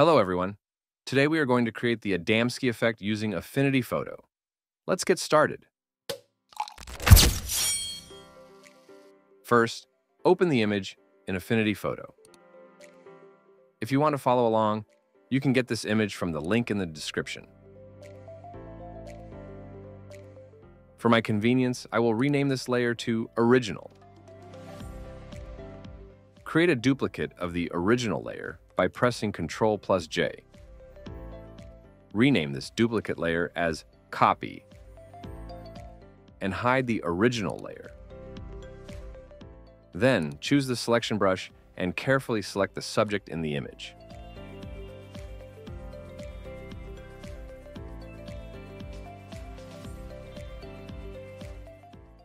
Hello, everyone. Today we are going to create the Adamski effect using Affinity Photo. Let's get started. First, open the image in Affinity Photo. If you want to follow along, you can get this image from the link in the description. For my convenience, I will rename this layer to Original. Create a duplicate of the original layer by pressing Ctrl plus J. Rename this duplicate layer as Copy and hide the original layer. Then choose the selection brush and carefully select the subject in the image.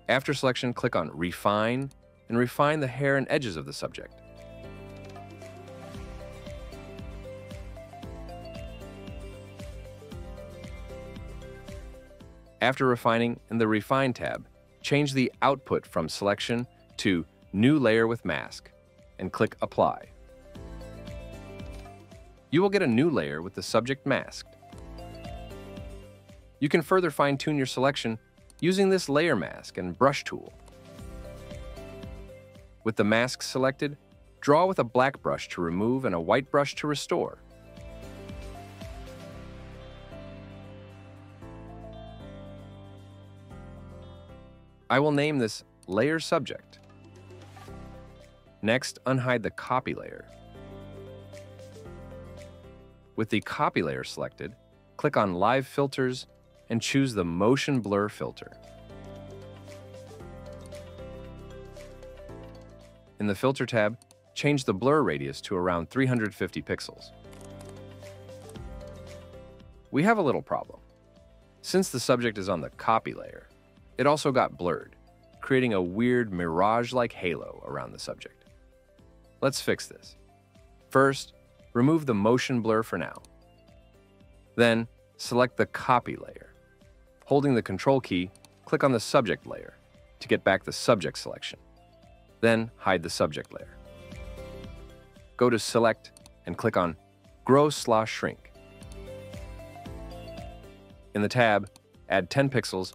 After selection, click on Refine and refine the hair and edges of the subject. After refining, in the Refine tab, change the output from Selection to New Layer with Mask and click Apply. You will get a new layer with the subject masked. You can further fine-tune your selection using this layer mask and brush tool. With the mask selected, draw with a black brush to remove and a white brush to restore. I will name this Layer Subject. Next, unhide the copy layer. With the copy layer selected, click on Live Filters and choose the Motion Blur filter. In the Filter tab, change the blur radius to around 350 pixels. We have a little problem. Since the subject is on the copy layer, it also got blurred, creating a weird mirage-like halo around the subject. Let's fix this. First, remove the motion blur for now. Then, select the copy layer. Holding the Control key, click on the subject layer to get back the subject selection. Then hide the subject layer. Go to Select and click on Grow Slash Shrink. In the tab, add 10 pixels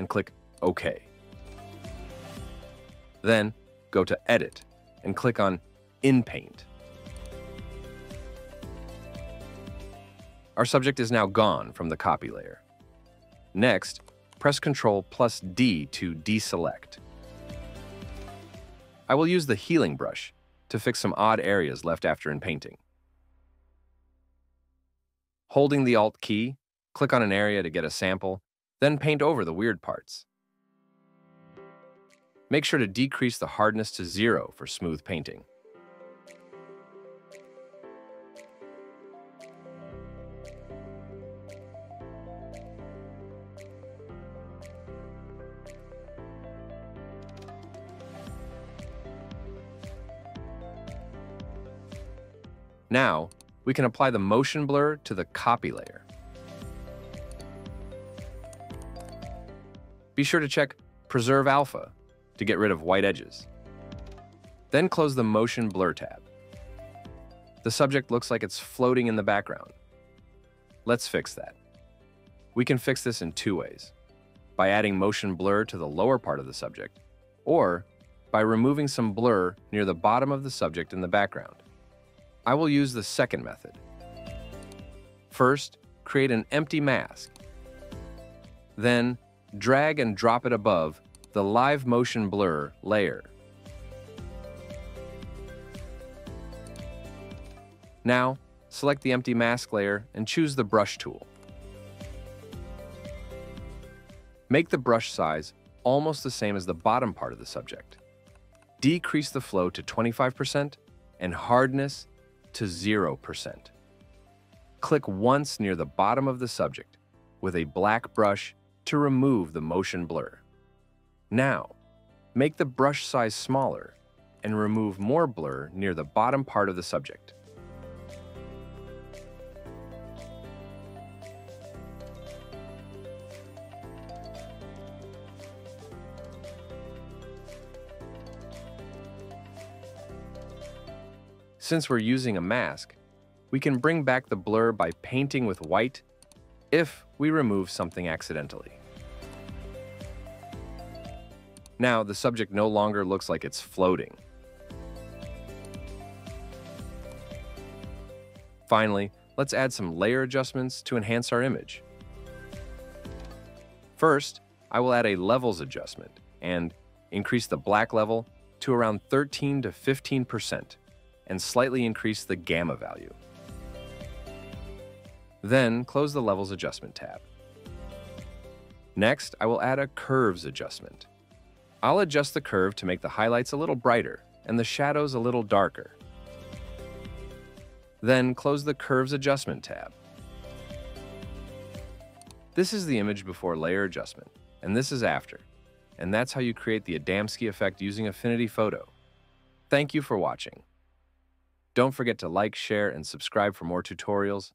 and click OK. Then go to Edit and click on Inpaint. Our subject is now gone from the copy layer. Next, press Ctrl plus D to deselect. I will use the healing brush to fix some odd areas left after inpainting. Holding the Alt key, click on an area to get a sample, then paint over the weird parts. Make sure to decrease the hardness to zero for smooth painting. Now, we can apply the motion blur to the copy layer. Be sure to check Preserve Alpha to get rid of white edges. Then close the Motion Blur tab. The subject looks like it's floating in the background. Let's fix that. We can fix this in two ways. By adding motion blur to the lower part of the subject, or by removing some blur near the bottom of the subject in the background. I will use the second method. First, create an empty mask. Then, drag and drop it above the Live Motion Blur layer. Now, select the empty mask layer and choose the brush tool. Make the brush size almost the same as the bottom part of the subject. Decrease the flow to 25% and hardness to 0%. Click once near the bottom of the subject with a black brush to remove the motion blur. Now, make the brush size smaller and remove more blur near the bottom part of the subject. Since we're using a mask, We can bring back the blur by painting with white if we remove something accidentally. Now, the subject no longer looks like it's floating. Finally, let's add some layer adjustments to enhance our image. First, I will add a levels adjustment and increase the black level to around 13 to 15% and slightly increase the gamma value. Then close the Levels Adjustment tab. Next, I will add a Curves adjustment. I'll adjust the curve to make the highlights a little brighter and the shadows a little darker. Then close the Curves Adjustment tab. This is the image before layer adjustment, and this is after. And that's how you create the Adamski effect using Affinity Photo. Thank you for watching. Don't forget to like, share, and subscribe for more tutorials.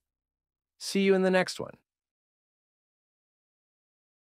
See you in the next one.